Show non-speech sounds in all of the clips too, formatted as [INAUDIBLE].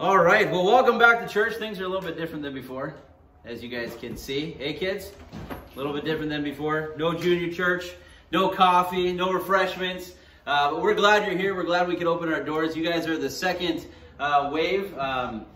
All right, well, welcome back to church. Things are a little bit different than before, as you guys can see. Hey, kids? A little bit different than before. No junior church, no coffee, no refreshments. Uh, but we're glad you're here. We're glad we could open our doors. You guys are the second uh, wave. Um,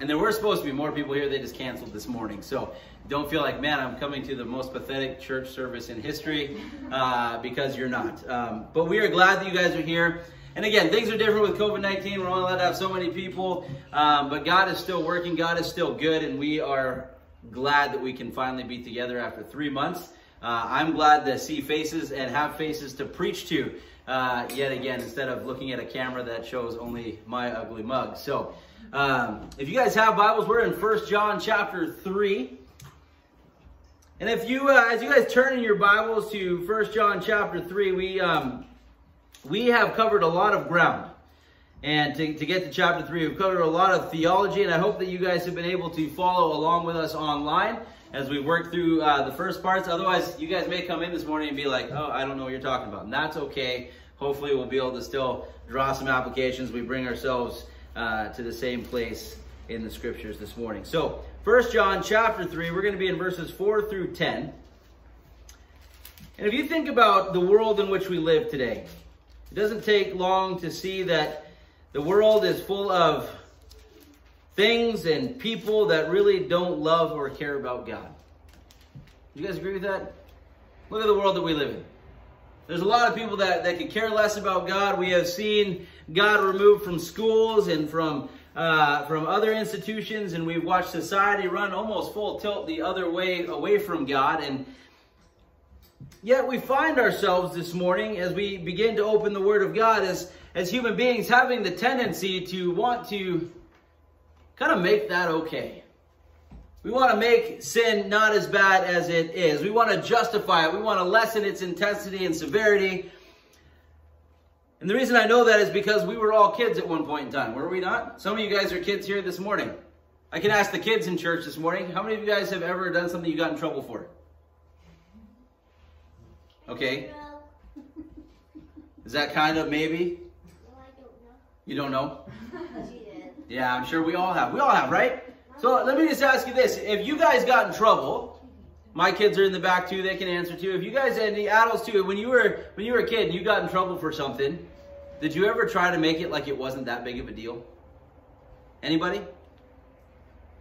and there were supposed to be more people here. They just canceled this morning. So don't feel like, man, I'm coming to the most pathetic church service in history uh, because you're not. Um, but we are glad that you guys are here. And again, things are different with COVID-19. We're only allowed to have so many people. Um, but God is still working. God is still good. And we are glad that we can finally be together after three months. Uh, I'm glad to see faces and have faces to preach to uh, yet again instead of looking at a camera that shows only my ugly mug. So um, if you guys have Bibles, we're in First John chapter 3. And if you, uh, as you guys turn in your Bibles to First John chapter 3, we, um, we have covered a lot of ground. And to, to get to chapter 3, we've covered a lot of theology, and I hope that you guys have been able to follow along with us online as we work through uh, the first parts. Otherwise, you guys may come in this morning and be like, oh, I don't know what you're talking about. And that's okay. Hopefully, we'll be able to still draw some applications. We bring ourselves uh, to the same place in the scriptures this morning. So, First John chapter 3, we're going to be in verses 4 through 10. And if you think about the world in which we live today, it doesn't take long to see that the world is full of things and people that really don't love or care about God. You guys agree with that? Look at the world that we live in. There's a lot of people that, that could care less about God. We have seen God removed from schools and from uh, from other institutions, and we've watched society run almost full tilt the other way away from God. And yet we find ourselves this morning as we begin to open the Word of God as, as human beings having the tendency to want to kind of make that okay. We want to make sin not as bad as it is. We want to justify it. We want to lessen its intensity and severity. And the reason I know that is because we were all kids at one point in time, were we not? Some of you guys are kids here this morning. I can ask the kids in church this morning, how many of you guys have ever done something you got in trouble for? Okay. [LAUGHS] Is that kind of maybe? You don't know? [LAUGHS] Yeah, I'm sure we all have. We all have, right? So let me just ask you this. If you guys got in trouble, my kids are in the back too, they can answer too. If you guys and the adults too, when you were when you were a kid and you got in trouble for something, did you ever try to make it like it wasn't that big of a deal? Anybody?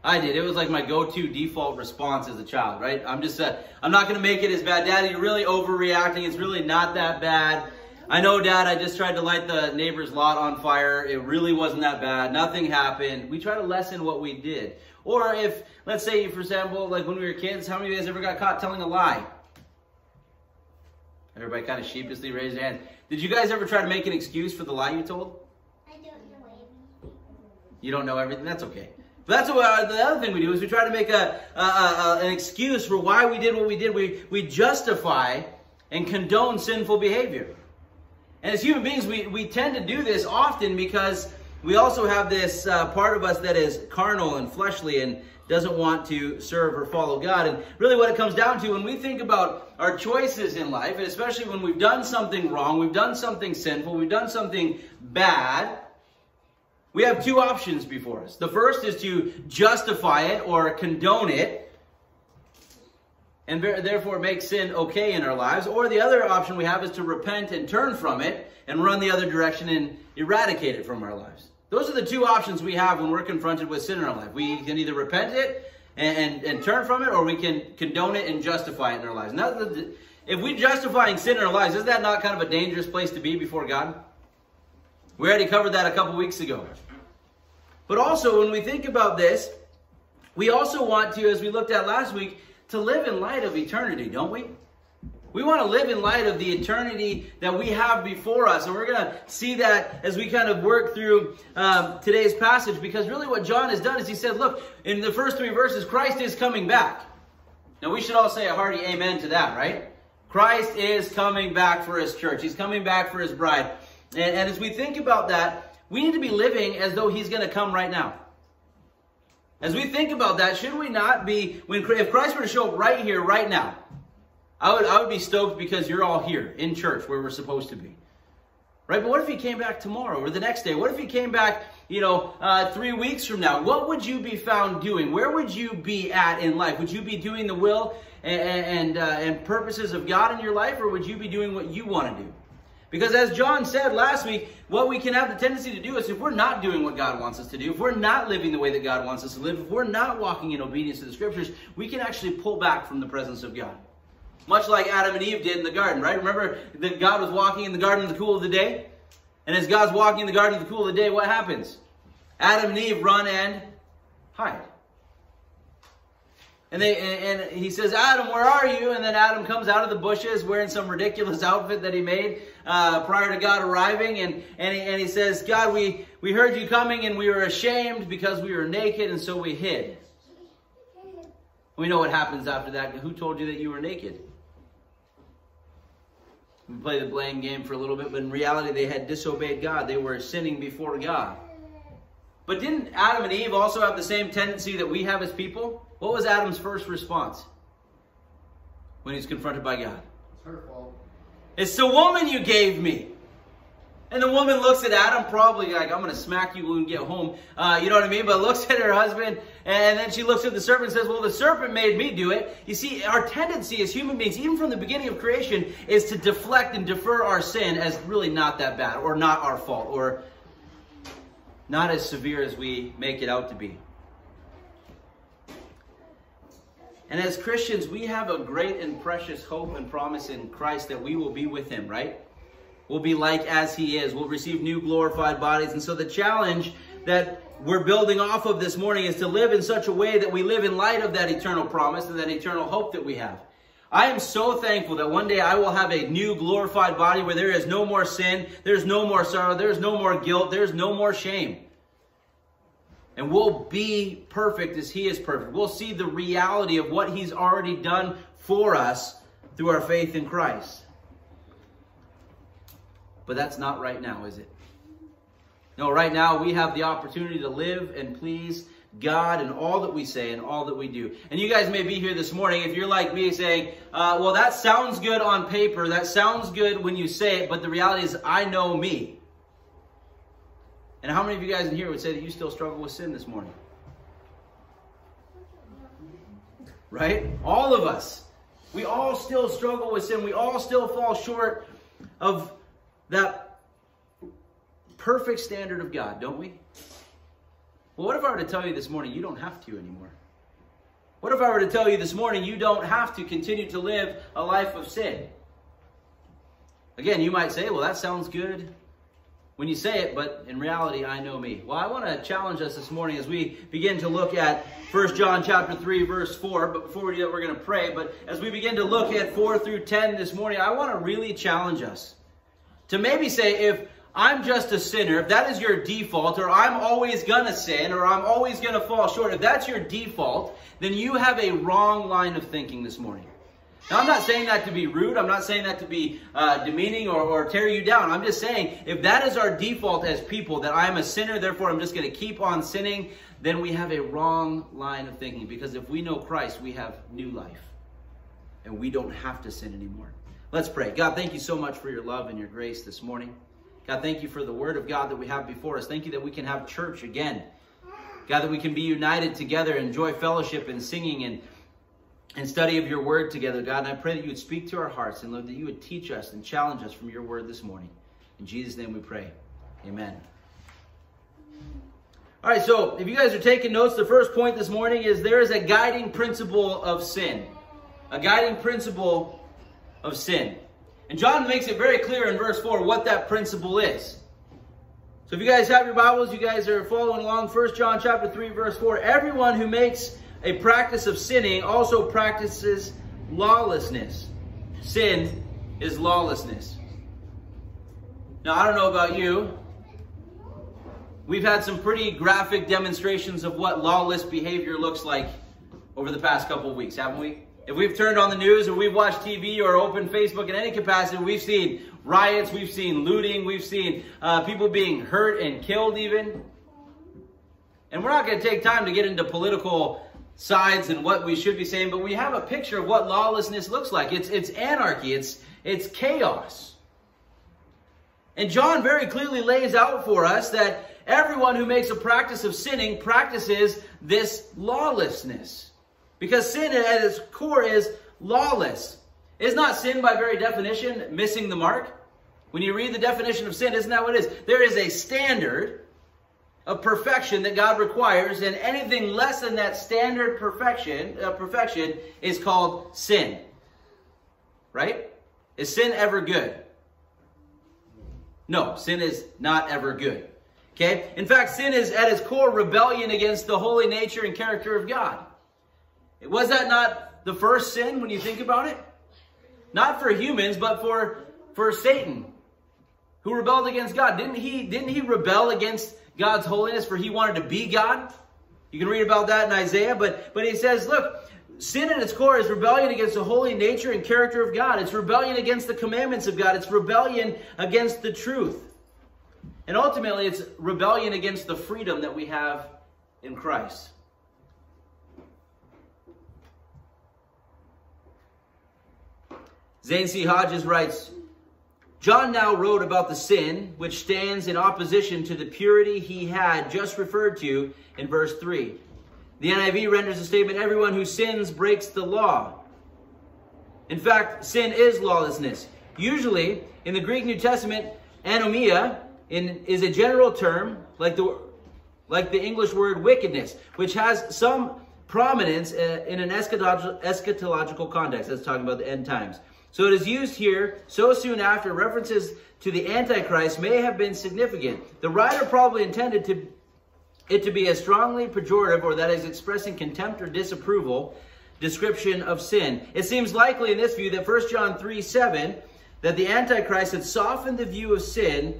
I did. It was like my go-to default response as a child, right? I'm just, uh, I'm not going to make it as bad. Daddy, you're really overreacting. It's really not that bad. I know, Dad, I just tried to light the neighbor's lot on fire. It really wasn't that bad. Nothing happened. We try to lessen what we did. Or if, let's say, for example, like when we were kids, how many of you guys ever got caught telling a lie? Everybody kind of sheepishly raised their hand. Did you guys ever try to make an excuse for the lie you told? I don't know everything. You don't know everything? That's okay. That's what, uh, the other thing we do is we try to make a, a, a, an excuse for why we did what we did. We, we justify and condone sinful behavior. And as human beings, we, we tend to do this often because we also have this uh, part of us that is carnal and fleshly and doesn't want to serve or follow God. And really what it comes down to when we think about our choices in life, and especially when we've done something wrong, we've done something sinful, we've done something bad, we have two options before us. The first is to justify it or condone it and therefore make sin okay in our lives. Or the other option we have is to repent and turn from it and run the other direction and eradicate it from our lives. Those are the two options we have when we're confronted with sin in our life. We can either repent it and, and, and turn from it, or we can condone it and justify it in our lives. Now, if we're justifying sin in our lives, is that not kind of a dangerous place to be before God? We already covered that a couple weeks ago. But also, when we think about this, we also want to, as we looked at last week, to live in light of eternity, don't we? We want to live in light of the eternity that we have before us. And we're going to see that as we kind of work through um, today's passage because really what John has done is he said, look, in the first three verses, Christ is coming back. Now we should all say a hearty amen to that, right? Christ is coming back for his church. He's coming back for his bride. And, and as we think about that, we need to be living as though he's going to come right now. As we think about that, should we not be, when if Christ were to show up right here, right now, I would, I would be stoked because you're all here in church where we're supposed to be. Right? But what if he came back tomorrow or the next day? What if he came back you know, uh, three weeks from now, what would you be found doing? Where would you be at in life? Would you be doing the will and and, uh, and purposes of God in your life, or would you be doing what you want to do? Because as John said last week, what we can have the tendency to do is if we're not doing what God wants us to do, if we're not living the way that God wants us to live, if we're not walking in obedience to the scriptures, we can actually pull back from the presence of God. Much like Adam and Eve did in the garden, right? Remember that God was walking in the garden in the cool of the day? And as God's walking in the garden in the cool of the day, what happens? Adam and Eve run and hide. And they and, he says, Adam, where are you? And then Adam comes out of the bushes wearing some ridiculous outfit that he made uh, prior to God arriving, and and he, and he says, God, we we heard you coming, and we were ashamed because we were naked, and so we hid. We know what happens after that. Who told you that you were naked? We play the blame game for a little bit, but in reality, they had disobeyed God. They were sinning before God. But didn't Adam and Eve also have the same tendency that we have as people? What was Adam's first response when he's confronted by God? It's her fault. It's the woman you gave me. And the woman looks at Adam, probably like, I'm going to smack you when we get home. Uh, you know what I mean? But looks [LAUGHS] at her husband, and then she looks at the serpent and says, Well, the serpent made me do it. You see, our tendency as human beings, even from the beginning of creation, is to deflect and defer our sin as really not that bad, or not our fault, or not as severe as we make it out to be. And as Christians, we have a great and precious hope and promise in Christ that we will be with Him, right? We'll be like as He is. We'll receive new glorified bodies. And so the challenge that we're building off of this morning is to live in such a way that we live in light of that eternal promise and that eternal hope that we have. I am so thankful that one day I will have a new glorified body where there is no more sin, there's no more sorrow, there's no more guilt, there's no more shame. And we'll be perfect as He is perfect. We'll see the reality of what He's already done for us through our faith in Christ. But that's not right now, is it? No, right now we have the opportunity to live and please God in all that we say and all that we do. And you guys may be here this morning if you're like me saying, uh, well, that sounds good on paper. That sounds good when you say it, but the reality is I know me. And how many of you guys in here would say that you still struggle with sin this morning? Right? All of us. We all still struggle with sin. We all still fall short of that perfect standard of God, don't we? Well, what if I were to tell you this morning you don't have to anymore? What if I were to tell you this morning you don't have to continue to live a life of sin? Again, you might say, well, that sounds good when you say it, but in reality, I know me. Well, I want to challenge us this morning as we begin to look at 1 John chapter 3, verse 4. But before we do that, we're going to pray. But as we begin to look at 4 through 10 this morning, I want to really challenge us to maybe say, if I'm just a sinner, if that is your default, or I'm always going to sin, or I'm always going to fall short, if that's your default, then you have a wrong line of thinking this morning. Now, I'm not saying that to be rude. I'm not saying that to be uh, demeaning or, or tear you down. I'm just saying if that is our default as people, that I'm a sinner, therefore I'm just going to keep on sinning, then we have a wrong line of thinking. Because if we know Christ, we have new life. And we don't have to sin anymore. Let's pray. God, thank you so much for your love and your grace this morning. God, thank you for the word of God that we have before us. Thank you that we can have church again. God, that we can be united together, enjoy fellowship and singing and and study of your word together, God. And I pray that you would speak to our hearts and Lord, that you would teach us and challenge us from your word this morning. In Jesus' name we pray. Amen. All right, so if you guys are taking notes, the first point this morning is there is a guiding principle of sin. A guiding principle of sin. And John makes it very clear in verse 4 what that principle is. So if you guys have your Bibles, you guys are following along. 1 John chapter 3, verse 4. Everyone who makes a practice of sinning also practices lawlessness. Sin is lawlessness. Now, I don't know about you. We've had some pretty graphic demonstrations of what lawless behavior looks like over the past couple weeks, haven't we? If we've turned on the news or we've watched TV or opened Facebook in any capacity, we've seen riots, we've seen looting, we've seen uh, people being hurt and killed even. And we're not going to take time to get into political sides and what we should be saying, but we have a picture of what lawlessness looks like. It's, it's anarchy, it's, it's chaos. And John very clearly lays out for us that everyone who makes a practice of sinning practices this lawlessness. Because sin at its core is lawless. Is not sin by very definition missing the mark? When you read the definition of sin, isn't that what it is? There is a standard of perfection that God requires, and anything less than that standard perfection, uh, perfection is called sin. Right? Is sin ever good? No, sin is not ever good. Okay? In fact, sin is at its core rebellion against the holy nature and character of God. Was that not the first sin when you think about it? Not for humans, but for, for Satan, who rebelled against God. Didn't he, didn't he rebel against God's holiness for he wanted to be God? You can read about that in Isaiah, but, but he says, look, sin at its core is rebellion against the holy nature and character of God. It's rebellion against the commandments of God. It's rebellion against the truth. And ultimately, it's rebellion against the freedom that we have in Christ. Zane C. Hodges writes, John now wrote about the sin which stands in opposition to the purity he had just referred to in verse 3. The NIV renders the statement, everyone who sins breaks the law. In fact, sin is lawlessness. Usually, in the Greek New Testament, anomia in, is a general term, like the, like the English word wickedness, which has some prominence uh, in an eschatological context. That's talking about the end times. So it is used here so soon after references to the Antichrist may have been significant. The writer probably intended to, it to be a strongly pejorative or that is expressing contempt or disapproval description of sin. It seems likely in this view that 1 John 3, 7, that the Antichrist had softened the view of sin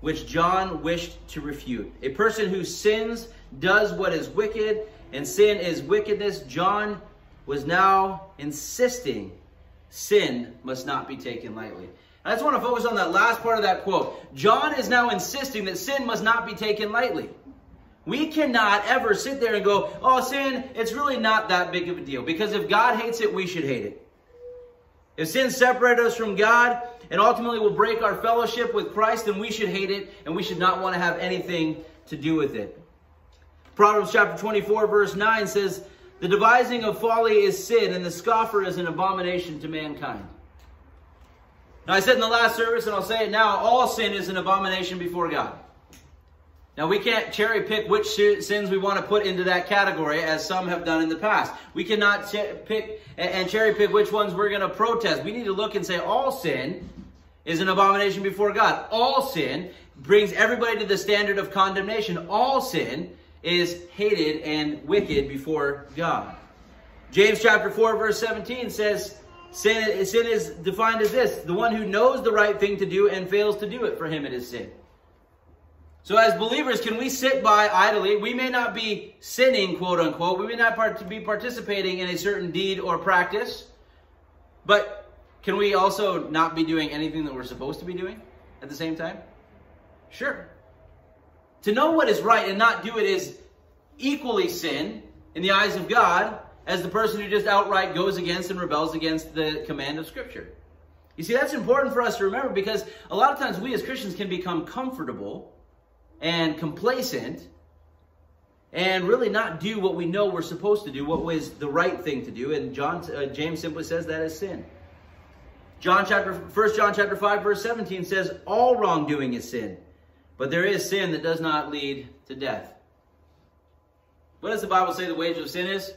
which John wished to refute. A person who sins does what is wicked, and sin is wickedness. John was now insisting sin must not be taken lightly. I just want to focus on that last part of that quote. John is now insisting that sin must not be taken lightly. We cannot ever sit there and go, oh, sin, it's really not that big of a deal. Because if God hates it, we should hate it. If sin separates us from God and ultimately will break our fellowship with Christ, then we should hate it and we should not want to have anything to do with it. Proverbs chapter 24, verse 9 says, the devising of folly is sin, and the scoffer is an abomination to mankind. Now, I said in the last service, and I'll say it now, all sin is an abomination before God. Now, we can't cherry pick which sins we want to put into that category, as some have done in the past. We cannot pick and cherry pick which ones we're going to protest. We need to look and say all sin is an abomination before God. All sin brings everybody to the standard of condemnation. All sin is hated and wicked before God. James chapter 4 verse 17 says, sin, sin is defined as this, the one who knows the right thing to do and fails to do it, for him it is sin. So as believers, can we sit by idly? We may not be sinning, quote unquote. We may not part be participating in a certain deed or practice. But can we also not be doing anything that we're supposed to be doing at the same time? Sure. To know what is right and not do it is equally sin in the eyes of God as the person who just outright goes against and rebels against the command of Scripture. You see, that's important for us to remember because a lot of times we as Christians can become comfortable and complacent and really not do what we know we're supposed to do, what was the right thing to do. And John, uh, James simply says that is sin. John chapter, 1 John chapter 5, verse 17 says, all wrongdoing is sin. But there is sin that does not lead to death. What does the Bible say the wage of sin is?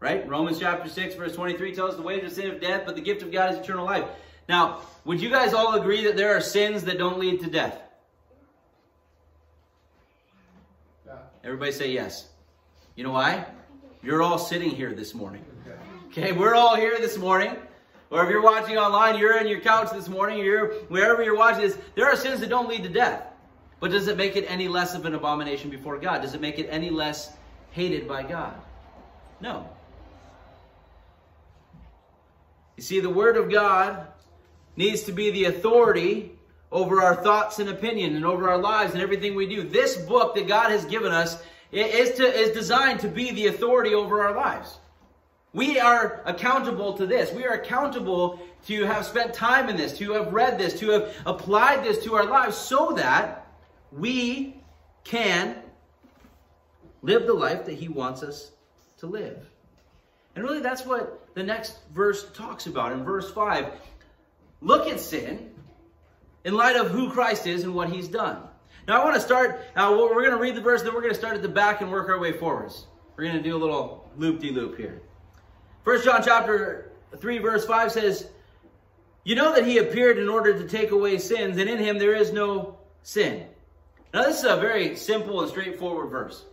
Right? Romans chapter 6, verse 23 tells us the wage of sin is death, but the gift of God is eternal life. Now, would you guys all agree that there are sins that don't lead to death? Yeah. Everybody say yes. You know why? You're all sitting here this morning. Okay, we're all here this morning. Or if you're watching online, you're in your couch this morning, you're wherever you're watching this, there are sins that don't lead to death. But does it make it any less of an abomination before God? Does it make it any less hated by God? No. You see, the Word of God needs to be the authority over our thoughts and opinion and over our lives and everything we do. This book that God has given us is, to, is designed to be the authority over our lives. We are accountable to this. We are accountable to have spent time in this, to have read this, to have applied this to our lives so that we can live the life that He wants us to live. And really, that's what the next verse talks about in verse 5. Look at sin in light of who Christ is and what He's done. Now, I want to start, uh, we're going to read the verse, then we're going to start at the back and work our way forwards. We're going to do a little loop-de-loop here. First John chapter 3, verse 5 says, You know that he appeared in order to take away sins, and in him there is no sin. Now, this is a very simple and straightforward verse.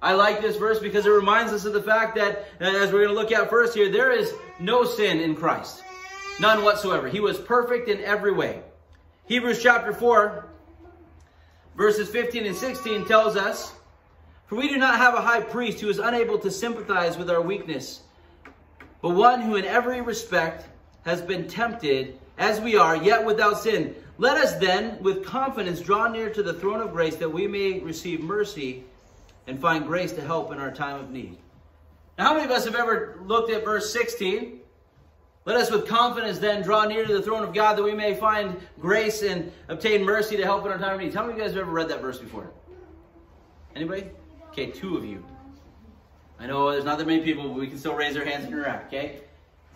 I like this verse because it reminds us of the fact that, uh, as we're going to look at first here, there is no sin in Christ. None whatsoever. He was perfect in every way. Hebrews chapter 4, verses 15 and 16 tells us, For we do not have a high priest who is unable to sympathize with our weakness, but one who in every respect has been tempted as we are, yet without sin. Let us then, with confidence, draw near to the throne of grace that we may receive mercy and find grace to help in our time of need. Now, how many of us have ever looked at verse 16? Let us with confidence then draw near to the throne of God that we may find grace and obtain mercy to help in our time of need. How many of you guys have ever read that verse before? Anybody? Okay, two of you. I know there's not that many people, but we can still raise our hands and interact, okay?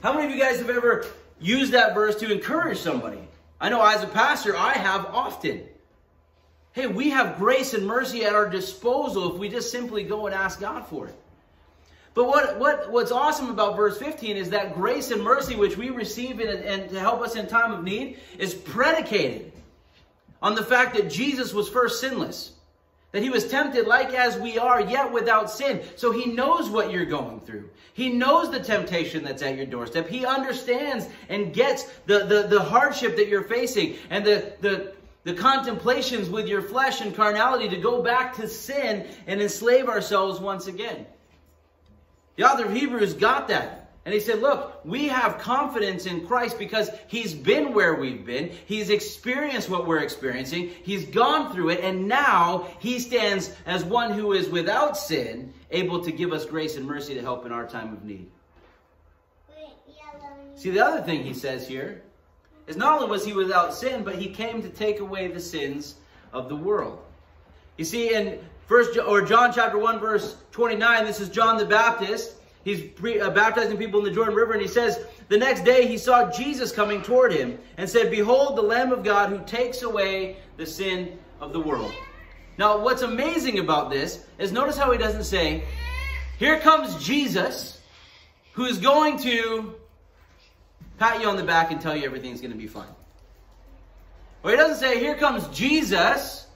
How many of you guys have ever used that verse to encourage somebody? I know as a pastor, I have often. Hey, we have grace and mercy at our disposal if we just simply go and ask God for it. But what, what, what's awesome about verse 15 is that grace and mercy which we receive in, and to help us in time of need is predicated on the fact that Jesus was first sinless. That he was tempted like as we are, yet without sin. So he knows what you're going through. He knows the temptation that's at your doorstep. He understands and gets the, the, the hardship that you're facing and the, the, the contemplations with your flesh and carnality to go back to sin and enslave ourselves once again. The author of Hebrews got that. And he said, look, we have confidence in Christ because he's been where we've been. He's experienced what we're experiencing. He's gone through it. And now he stands as one who is without sin, able to give us grace and mercy to help in our time of need. See, the other thing he says here is not only was he without sin, but he came to take away the sins of the world. You see, in First or John chapter 1 verse 29, this is John the Baptist. He's pre, uh, baptizing people in the Jordan River and he says, the next day he saw Jesus coming toward him and said, behold the Lamb of God who takes away the sin of the world. Now what's amazing about this is notice how he doesn't say, here comes Jesus who is going to pat you on the back and tell you everything's going to be fine. Or he doesn't say, here comes Jesus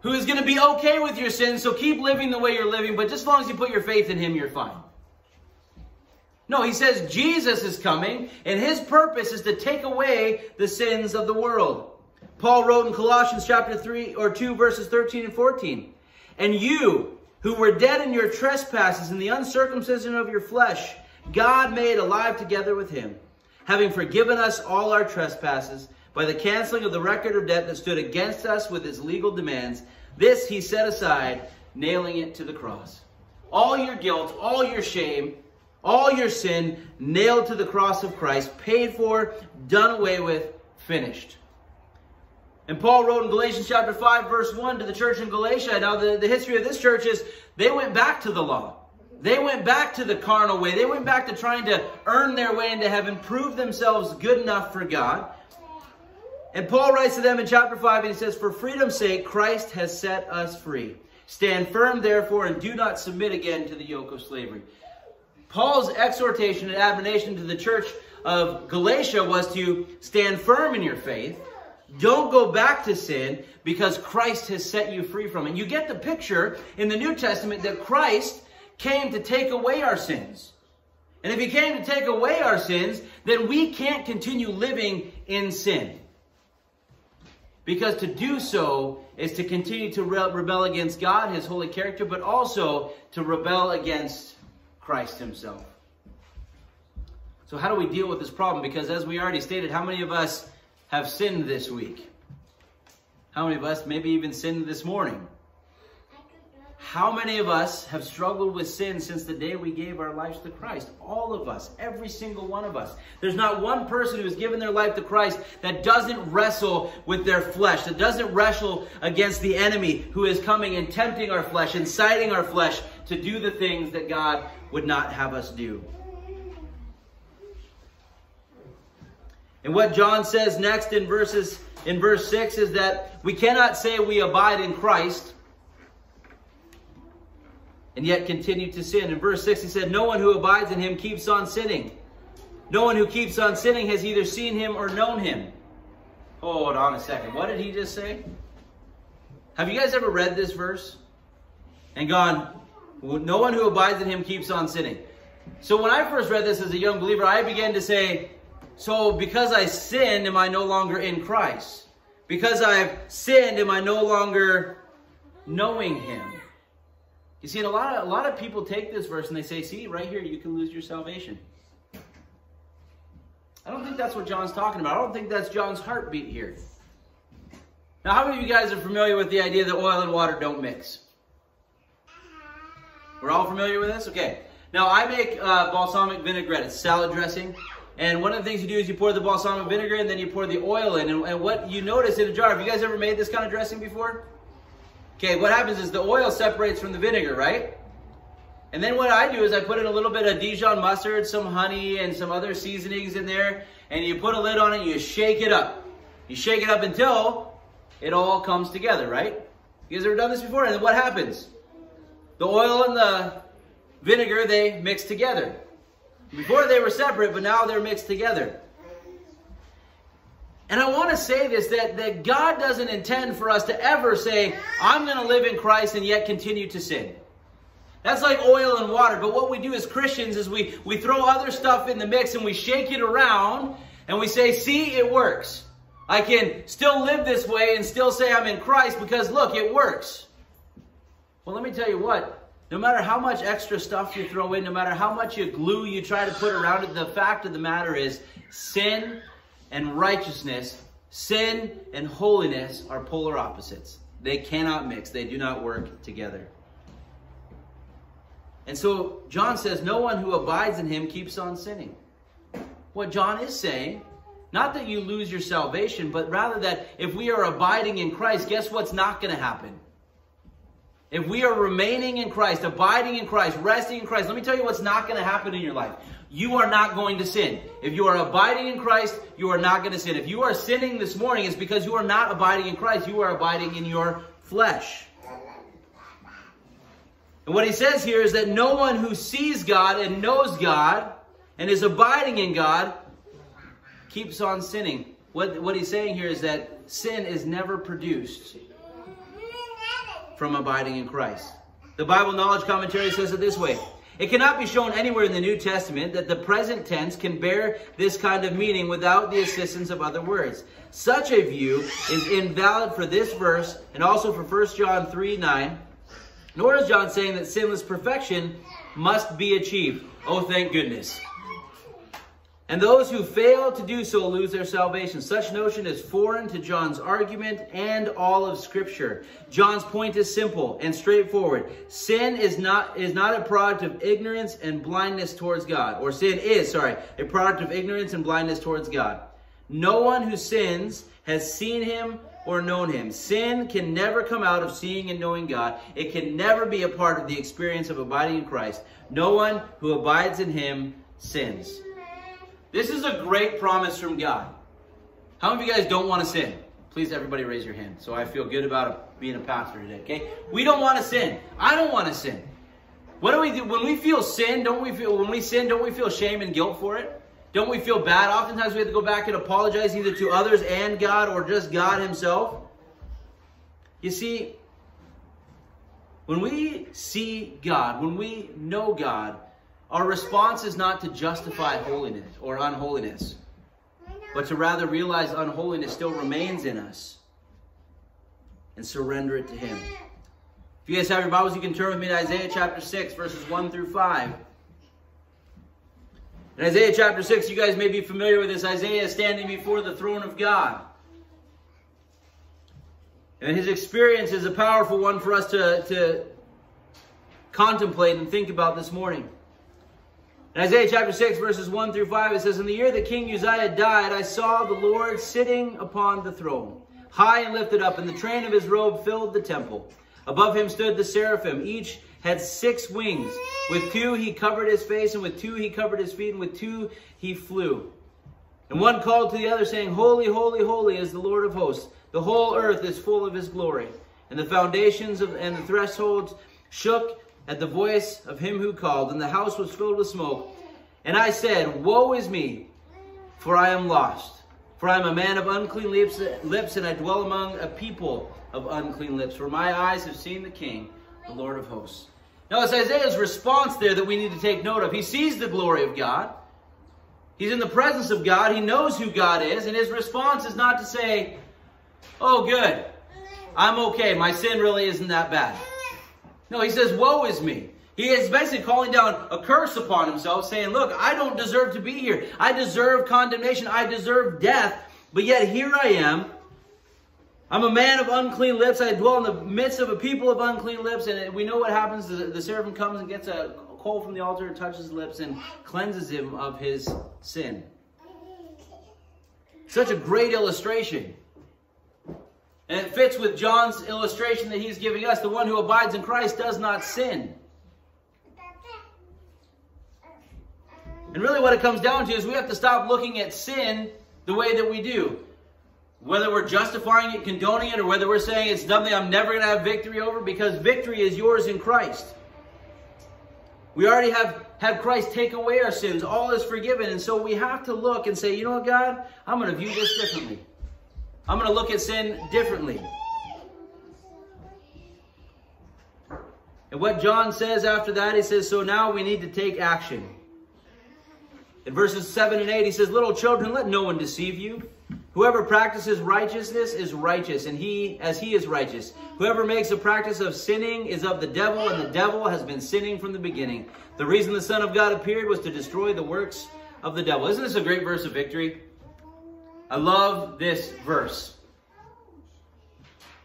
who is going to be okay with your sins, so keep living the way you're living, but just as long as you put your faith in him, you're fine. No, he says Jesus is coming, and his purpose is to take away the sins of the world. Paul wrote in Colossians chapter 3 or 2 verses 13 and 14, "And you who were dead in your trespasses and the uncircumcision of your flesh, God made alive together with him, having forgiven us all our trespasses by the canceling of the record of debt that stood against us with its legal demands. This he set aside, nailing it to the cross. All your guilt, all your shame, all your sin nailed to the cross of Christ, paid for, done away with, finished. And Paul wrote in Galatians chapter 5, verse 1 to the church in Galatia. Now, the, the history of this church is they went back to the law. They went back to the carnal way. They went back to trying to earn their way into heaven, prove themselves good enough for God. And Paul writes to them in chapter 5, and he says, For freedom's sake, Christ has set us free. Stand firm, therefore, and do not submit again to the yoke of slavery. Paul's exhortation and admonition to the church of Galatia was to stand firm in your faith. Don't go back to sin because Christ has set you free from it. You get the picture in the New Testament that Christ came to take away our sins. And if he came to take away our sins, then we can't continue living in sin. Because to do so is to continue to rebel against God, his holy character, but also to rebel against Christ himself. So how do we deal with this problem? Because as we already stated, how many of us have sinned this week? How many of us maybe even sinned this morning? How many of us have struggled with sin since the day we gave our lives to Christ? All of us, every single one of us. There's not one person who has given their life to Christ that doesn't wrestle with their flesh, that doesn't wrestle against the enemy who is coming and tempting our flesh, inciting our flesh to do the things that God would not have us do. And what John says next in verses in verse 6 is that we cannot say we abide in Christ and yet continue to sin. In verse 6 he said, No one who abides in him keeps on sinning. No one who keeps on sinning has either seen him or known him. Hold on a second. What did he just say? Have you guys ever read this verse and gone, No one who abides in him keeps on sinning? So when I first read this as a young believer, I began to say, so because I sinned, am I no longer in Christ? Because I've sinned, am I no longer knowing him? You see, a lot of a lot of people take this verse and they say, see, right here, you can lose your salvation. I don't think that's what John's talking about. I don't think that's John's heartbeat here. Now, how many of you guys are familiar with the idea that oil and water don't mix? We're all familiar with this? Okay. Now, I make uh, balsamic vinaigrette. It's salad dressing. And one of the things you do is you pour the balsamic vinegar and then you pour the oil in. And, and what you notice in a jar, have you guys ever made this kind of dressing before? Okay, what happens is the oil separates from the vinegar, right? And then what I do is I put in a little bit of Dijon mustard, some honey, and some other seasonings in there. And you put a lid on it, you shake it up. You shake it up until it all comes together, right? You guys ever done this before? And then what happens? The oil and the vinegar, they mix together. Before they were separate, but now they're mixed together. And I want to say this that, that God doesn't intend for us to ever say, I'm going to live in Christ and yet continue to sin. That's like oil and water. But what we do as Christians is we, we throw other stuff in the mix and we shake it around and we say, see, it works. I can still live this way and still say I'm in Christ because look, it works. Well, let me tell you what, no matter how much extra stuff you throw in, no matter how much you glue you try to put around it, the fact of the matter is sin and righteousness, sin and holiness are polar opposites. They cannot mix. They do not work together. And so John says, no one who abides in him keeps on sinning. What John is saying, not that you lose your salvation, but rather that if we are abiding in Christ, guess what's not going to happen? If we are remaining in Christ, abiding in Christ, resting in Christ, let me tell you what's not going to happen in your life. You are not going to sin. If you are abiding in Christ, you are not going to sin. If you are sinning this morning, it's because you are not abiding in Christ. You are abiding in your flesh. And what he says here is that no one who sees God and knows God and is abiding in God keeps on sinning. What, what he's saying here is that sin is never produced from abiding in Christ. The Bible Knowledge Commentary says it this way. It cannot be shown anywhere in the New Testament that the present tense can bear this kind of meaning without the assistance of other words. Such a view is invalid for this verse and also for 1 John 3, 9. Nor is John saying that sinless perfection must be achieved. Oh, thank goodness. And those who fail to do so lose their salvation. Such notion is foreign to John's argument and all of Scripture. John's point is simple and straightforward. Sin is not, is not a product of ignorance and blindness towards God. Or sin is, sorry, a product of ignorance and blindness towards God. No one who sins has seen him or known him. Sin can never come out of seeing and knowing God. It can never be a part of the experience of abiding in Christ. No one who abides in him sins. This is a great promise from God. How many of you guys don't want to sin? Please, everybody raise your hand. So I feel good about being a pastor today, okay? We don't want to sin. I don't want to sin. What do we do? When we feel sin, don't we feel, when we sin, don't we feel shame and guilt for it? Don't we feel bad? Oftentimes we have to go back and apologize either to others and God or just God himself. You see, when we see God, when we know God, our response is not to justify holiness or unholiness, but to rather realize unholiness still remains in us and surrender it to Him. If you guys have your Bibles, you can turn with me to Isaiah chapter 6, verses 1 through 5. In Isaiah chapter 6, you guys may be familiar with this. Isaiah is standing before the throne of God. And his experience is a powerful one for us to, to contemplate and think about this morning. In Isaiah chapter 6, verses 1 through 5, it says, In the year that King Uzziah died, I saw the Lord sitting upon the throne, high and lifted up, and the train of his robe filled the temple. Above him stood the seraphim. Each had six wings. With two he covered his face, and with two he covered his feet, and with two he flew. And one called to the other, saying, Holy, holy, holy is the Lord of hosts. The whole earth is full of his glory. And the foundations of, and the thresholds shook at the voice of him who called, and the house was filled with smoke. And I said, Woe is me, for I am lost. For I am a man of unclean lips, lips, and I dwell among a people of unclean lips. For my eyes have seen the King, the Lord of hosts. Now, it's Isaiah's response there that we need to take note of. He sees the glory of God. He's in the presence of God. He knows who God is. And his response is not to say, Oh, good. I'm okay. My sin really isn't that bad. No, he says, woe is me. He is basically calling down a curse upon himself, saying, look, I don't deserve to be here. I deserve condemnation. I deserve death. But yet here I am. I'm a man of unclean lips. I dwell in the midst of a people of unclean lips. And we know what happens. The, the seraphim comes and gets a coal from the altar and touches his lips and cleanses him of his sin. Such a great illustration. And it fits with John's illustration that he's giving us. The one who abides in Christ does not sin. And really what it comes down to is we have to stop looking at sin the way that we do. Whether we're justifying it, condoning it, or whether we're saying it's something I'm never going to have victory over, because victory is yours in Christ. We already have had Christ take away our sins. All is forgiven. And so we have to look and say, you know what, God? I'm going to view this differently. I'm going to look at sin differently. And what John says after that, he says, so now we need to take action. In verses 7 and 8, he says, Little children, let no one deceive you. Whoever practices righteousness is righteous, and he as he is righteous. Whoever makes a practice of sinning is of the devil, and the devil has been sinning from the beginning. The reason the Son of God appeared was to destroy the works of the devil. Isn't this a great verse of victory? I love this verse.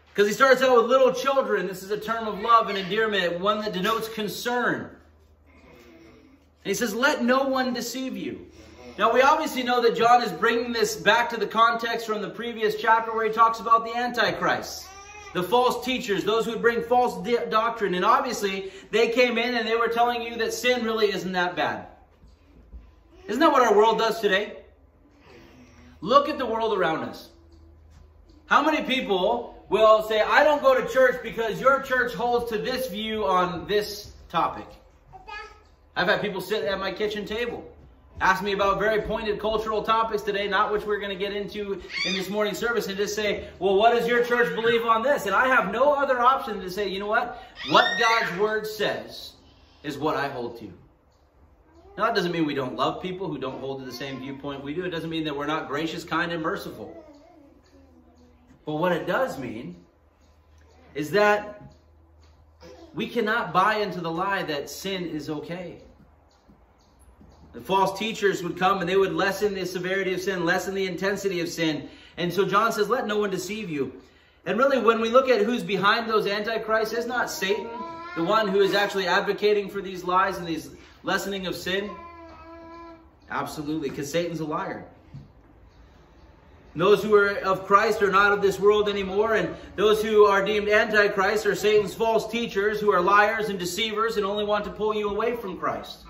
Because he starts out with little children. This is a term of love and endearment, one that denotes concern. And he says, let no one deceive you. Now, we obviously know that John is bringing this back to the context from the previous chapter where he talks about the Antichrist, the false teachers, those who would bring false doctrine. And obviously, they came in and they were telling you that sin really isn't that bad. Isn't that what our world does today? Look at the world around us. How many people will say, I don't go to church because your church holds to this view on this topic? I've had people sit at my kitchen table, ask me about very pointed cultural topics today, not which we're going to get into in this morning service, and just say, well, what does your church believe on this? And I have no other option to say, you know what? What God's word says is what I hold to. Now, that doesn't mean we don't love people who don't hold to the same viewpoint we do. It doesn't mean that we're not gracious, kind, and merciful. But what it does mean is that we cannot buy into the lie that sin is okay. The false teachers would come and they would lessen the severity of sin, lessen the intensity of sin. And so John says, let no one deceive you. And really, when we look at who's behind those antichrists, it's not Satan, the one who is actually advocating for these lies and these lessening of sin? Absolutely, because Satan's a liar. Those who are of Christ are not of this world anymore, and those who are deemed antichrist are Satan's false teachers who are liars and deceivers and only want to pull you away from Christ.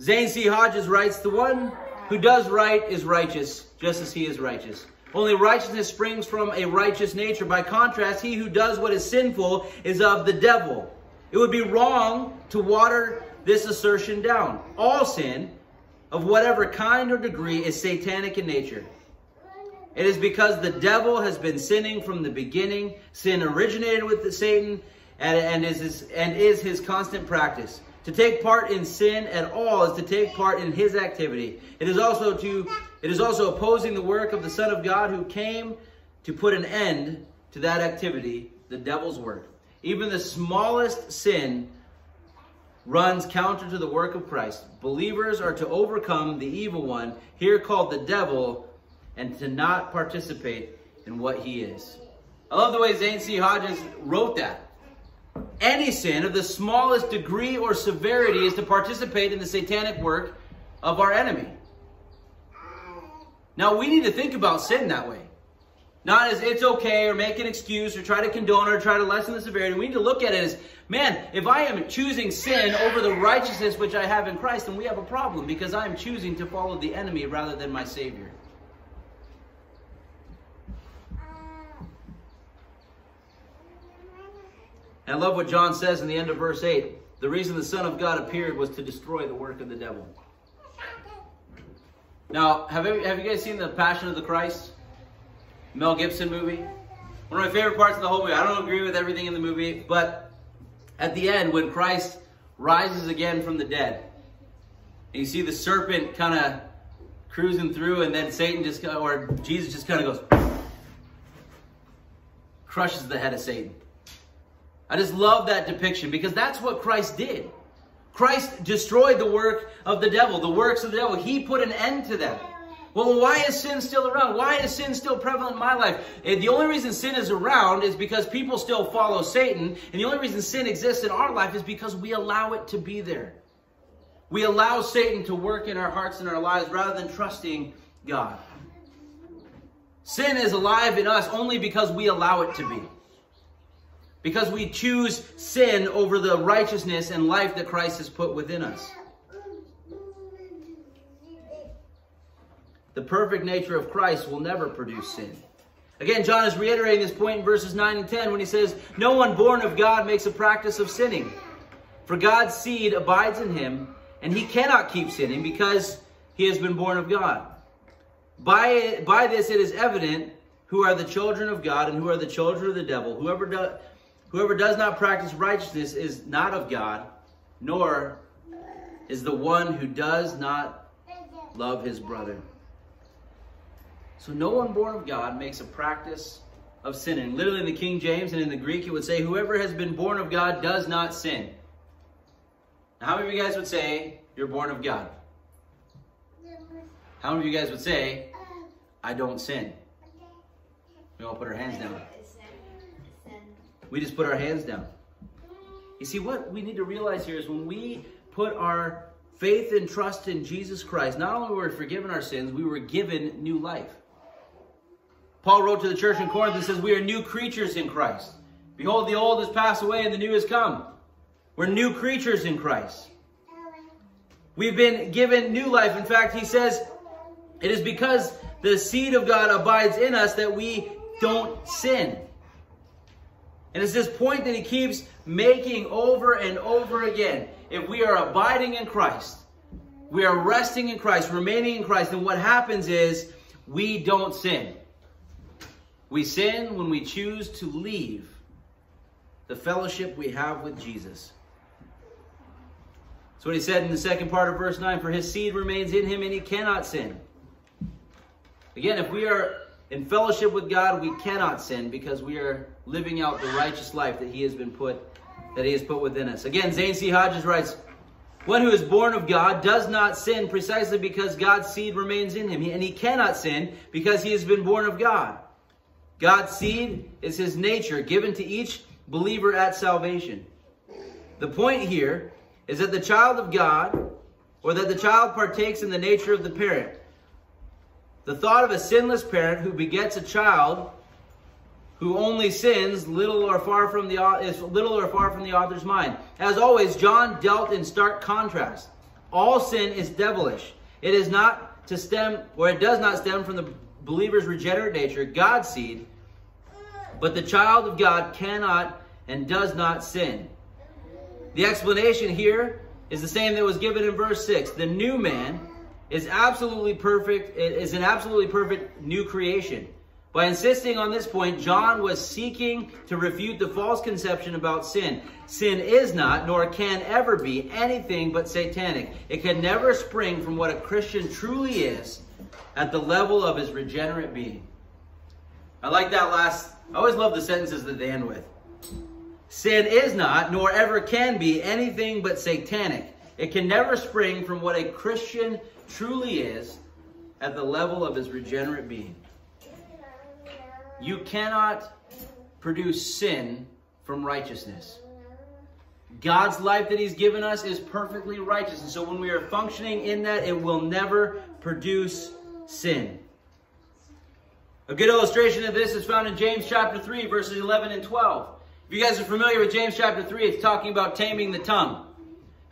Zane C. Hodges writes, The one who does right is righteous, just as he is righteous. Only righteousness springs from a righteous nature. By contrast, he who does what is sinful is of the devil. It would be wrong to water this assertion down. All sin, of whatever kind or degree, is satanic in nature. It is because the devil has been sinning from the beginning. Sin originated with Satan and, and, is his, and is his constant practice. To take part in sin at all is to take part in his activity. It is also to it is also opposing the work of the Son of God who came to put an end to that activity, the devil's work. Even the smallest sin runs counter to the work of Christ. Believers are to overcome the evil one, here called the devil, and to not participate in what he is. I love the way Zane C. Hodges wrote that. any sin of the smallest degree or severity is to participate in the satanic work of our enemy. Now, we need to think about sin that way. Not as it's okay or make an excuse or try to condone or try to lessen the severity. We need to look at it as, man, if I am choosing sin over the righteousness which I have in Christ, then we have a problem because I am choosing to follow the enemy rather than my Savior. I love what John says in the end of verse 8. The reason the Son of God appeared was to destroy the work of the devil. Now, have you, have you guys seen The Passion of the Christ? Mel Gibson movie? One of my favorite parts of the whole movie. I don't agree with everything in the movie, but at the end, when Christ rises again from the dead, and you see the serpent kind of cruising through, and then Satan just, or Jesus just kind of goes, crushes the head of Satan. I just love that depiction because that's what Christ did. Christ destroyed the work of the devil, the works of the devil. He put an end to them. Well, why is sin still around? Why is sin still prevalent in my life? Eh, the only reason sin is around is because people still follow Satan. And the only reason sin exists in our life is because we allow it to be there. We allow Satan to work in our hearts and our lives rather than trusting God. Sin is alive in us only because we allow it to be because we choose sin over the righteousness and life that Christ has put within us. The perfect nature of Christ will never produce sin. Again, John is reiterating this point in verses 9 and 10 when he says, No one born of God makes a practice of sinning. For God's seed abides in him, and he cannot keep sinning because he has been born of God. By, by this it is evident who are the children of God and who are the children of the devil. Whoever does Whoever does not practice righteousness is not of God, nor is the one who does not love his brother. So no one born of God makes a practice of sinning. Literally in the King James and in the Greek, it would say, whoever has been born of God does not sin. Now, how many of you guys would say you're born of God? How many of you guys would say, I don't sin? We all put our hands down. We just put our hands down. You see, what we need to realize here is when we put our faith and trust in Jesus Christ, not only were we forgiven our sins, we were given new life. Paul wrote to the church in Corinth and says, We are new creatures in Christ. Behold, the old has passed away and the new has come. We're new creatures in Christ. We've been given new life. In fact, he says, It is because the seed of God abides in us that we don't sin. And it's this point that he keeps making over and over again. If we are abiding in Christ, we are resting in Christ, remaining in Christ, then what happens is we don't sin. We sin when we choose to leave the fellowship we have with Jesus. That's what he said in the second part of verse 9. For his seed remains in him and he cannot sin. Again, if we are in fellowship with God, we cannot sin because we are living out the righteous life that He has been put, that He has put within us. Again, Zane C. Hodges writes, one who is born of God does not sin precisely because God's seed remains in him. And he cannot sin because he has been born of God. God's seed is his nature given to each believer at salvation. The point here is that the child of God, or that the child partakes in the nature of the parent. The thought of a sinless parent who begets a child who only sins little or far from the is little or far from the author's mind. As always, John dealt in stark contrast. All sin is devilish. It is not to stem, or it does not stem from the believer's regenerate nature, God's seed, but the child of God cannot and does not sin. The explanation here is the same that was given in verse 6. The new man is absolutely perfect, is an absolutely perfect new creation. By insisting on this point, John was seeking to refute the false conception about sin. Sin is not, nor can ever be, anything but satanic. It can never spring from what a Christian truly is at the level of his regenerate being. I like that last, I always love the sentences that they end with. Sin is not, nor ever can be, anything but satanic. It can never spring from what a Christian truly is at the level of his regenerate being. You cannot produce sin from righteousness. God's life that He's given us is perfectly righteous. And so when we are functioning in that, it will never produce sin. A good illustration of this is found in James chapter 3, verses 11 and 12. If you guys are familiar with James chapter 3, it's talking about taming the tongue.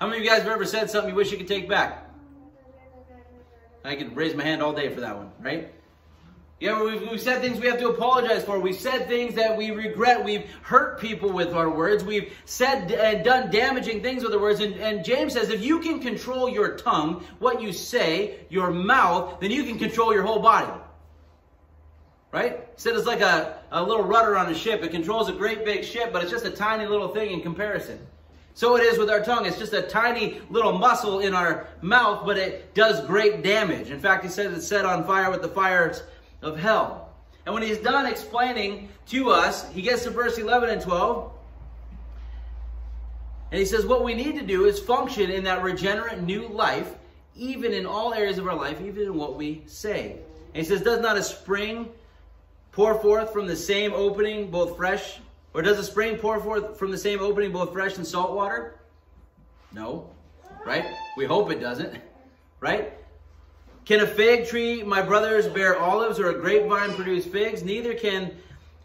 How many of you guys have ever said something you wish you could take back? I could raise my hand all day for that one, right? Yeah, we've, we've said things we have to apologize for. We've said things that we regret. We've hurt people with our words. We've said and done damaging things with our words. And, and James says if you can control your tongue, what you say, your mouth, then you can control your whole body. Right? He said it's like a, a little rudder on a ship. It controls a great big ship, but it's just a tiny little thing in comparison. So it is with our tongue. It's just a tiny little muscle in our mouth, but it does great damage. In fact, he says it's set on fire with the fires of hell. And when he's done explaining to us, he gets to verse 11 and 12. And he says, what we need to do is function in that regenerate new life, even in all areas of our life, even in what we say. And he says, does not a spring pour forth from the same opening both fresh, or does a spring pour forth from the same opening both fresh and salt water? No, right? We hope it doesn't, right? Can a fig tree, my brothers, bear olives or a grapevine produce figs? Neither can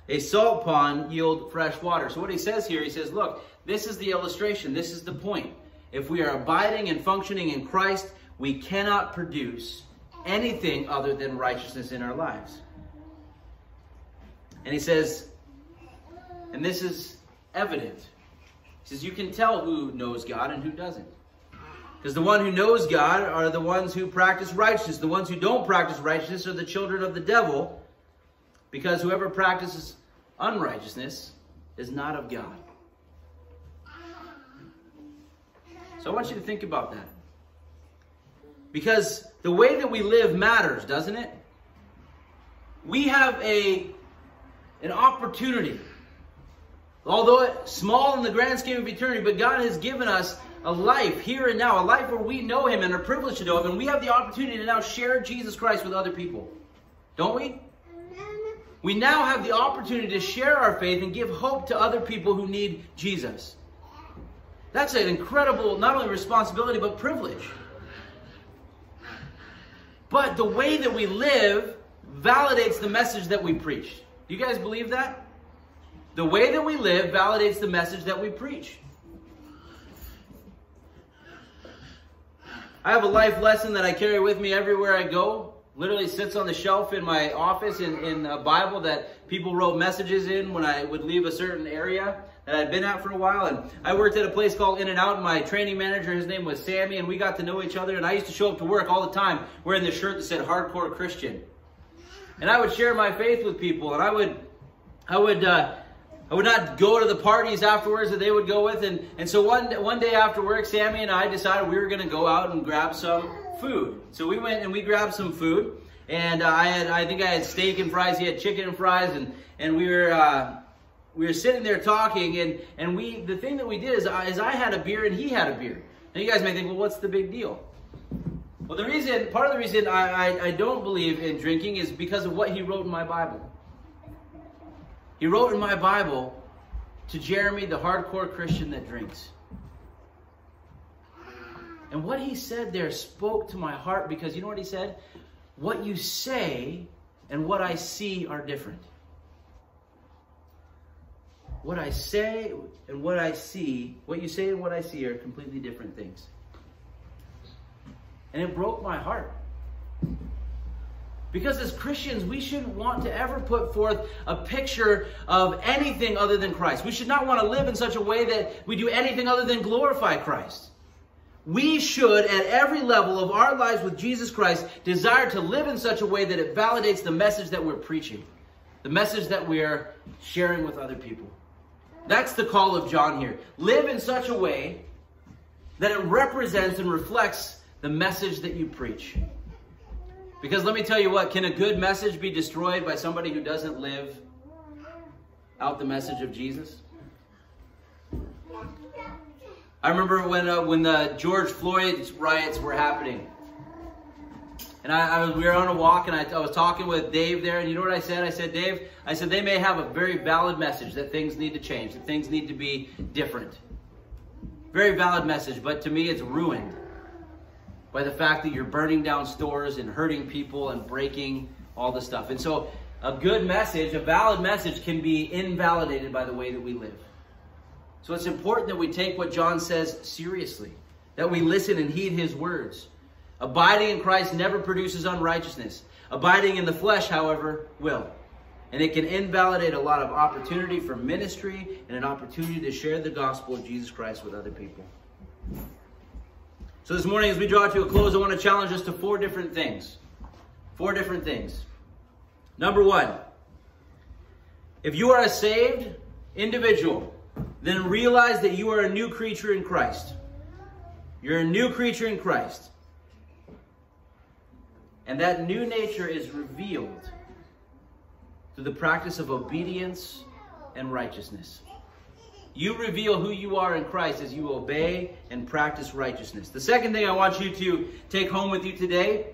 a salt pond yield fresh water. So what he says here, he says, look, this is the illustration. This is the point. If we are abiding and functioning in Christ, we cannot produce anything other than righteousness in our lives. And he says, and this is evident. He says, you can tell who knows God and who doesn't. Because the one who knows God are the ones who practice righteousness. The ones who don't practice righteousness are the children of the devil. Because whoever practices unrighteousness is not of God. So I want you to think about that. Because the way that we live matters, doesn't it? We have a, an opportunity. Although it's small in the grand scheme of eternity, but God has given us a life here and now, a life where we know Him and are privileged to know Him, and we have the opportunity to now share Jesus Christ with other people. Don't we? We now have the opportunity to share our faith and give hope to other people who need Jesus. That's an incredible, not only responsibility, but privilege. But the way that we live validates the message that we preach. You guys believe that? The way that we live validates the message that we preach. I have a life lesson that I carry with me everywhere I go. Literally sits on the shelf in my office in, in a Bible that people wrote messages in when I would leave a certain area that I'd been at for a while. And I worked at a place called In and Out, And my training manager, his name was Sammy, and we got to know each other. And I used to show up to work all the time wearing this shirt that said hardcore Christian. And I would share my faith with people. And I would, I would, uh, I would not go to the parties afterwards that they would go with. And, and so one, one day after work, Sammy and I decided we were going to go out and grab some food. So we went and we grabbed some food. And uh, I had, I think I had steak and fries. He had chicken and fries. And, and we were, uh, we were sitting there talking. And, and we, the thing that we did is, uh, is I had a beer and he had a beer. Now you guys may think, well, what's the big deal? Well, the reason, part of the reason I, I, I don't believe in drinking is because of what he wrote in my Bible. He wrote in my Bible to Jeremy, the hardcore Christian that drinks. And what he said there spoke to my heart because you know what he said? What you say and what I see are different. What I say and what I see, what you say and what I see are completely different things. And it broke my heart. Because as Christians, we shouldn't want to ever put forth a picture of anything other than Christ. We should not want to live in such a way that we do anything other than glorify Christ. We should, at every level of our lives with Jesus Christ, desire to live in such a way that it validates the message that we're preaching, the message that we're sharing with other people. That's the call of John here. Live in such a way that it represents and reflects the message that you preach. Because let me tell you what, can a good message be destroyed by somebody who doesn't live out the message of Jesus? I remember when uh, when the George Floyd riots were happening. And I, I was, we were on a walk and I, I was talking with Dave there. And you know what I said? I said, Dave, I said, they may have a very valid message that things need to change, that things need to be different. Very valid message, but to me it's ruined by the fact that you're burning down stores and hurting people and breaking all the stuff. And so a good message, a valid message can be invalidated by the way that we live. So it's important that we take what John says seriously, that we listen and heed his words. Abiding in Christ never produces unrighteousness. Abiding in the flesh, however, will. And it can invalidate a lot of opportunity for ministry and an opportunity to share the gospel of Jesus Christ with other people. So this morning, as we draw to a close, I want to challenge us to four different things. Four different things. Number one, if you are a saved individual, then realize that you are a new creature in Christ. You're a new creature in Christ. And that new nature is revealed through the practice of obedience and righteousness. You reveal who you are in Christ as you obey and practice righteousness. The second thing I want you to take home with you today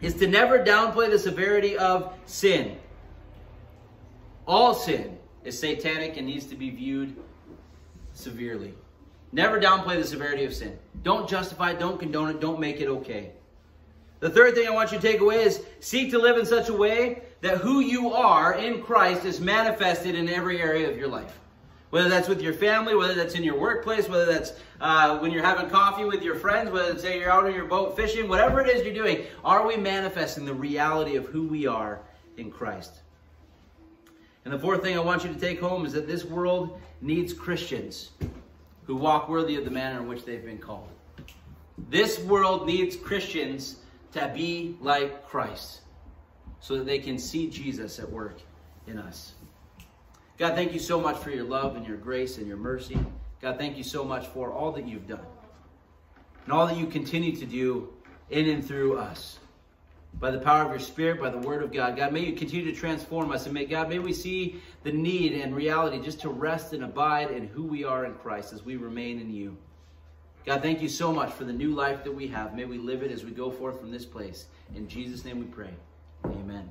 is to never downplay the severity of sin. All sin is satanic and needs to be viewed severely. Never downplay the severity of sin. Don't justify it, don't condone it, don't make it okay. The third thing I want you to take away is seek to live in such a way that who you are in Christ is manifested in every area of your life. Whether that's with your family, whether that's in your workplace, whether that's uh, when you're having coffee with your friends, whether it's say you're out on your boat fishing, whatever it is you're doing, are we manifesting the reality of who we are in Christ? And the fourth thing I want you to take home is that this world needs Christians who walk worthy of the manner in which they've been called. This world needs Christians to be like Christ so that they can see Jesus at work in us. God, thank you so much for your love and your grace and your mercy. God, thank you so much for all that you've done and all that you continue to do in and through us. By the power of your Spirit, by the Word of God. God, may you continue to transform us and may God, may we see the need and reality just to rest and abide in who we are in Christ as we remain in you. God, thank you so much for the new life that we have. May we live it as we go forth from this place. In Jesus' name we pray. Amen.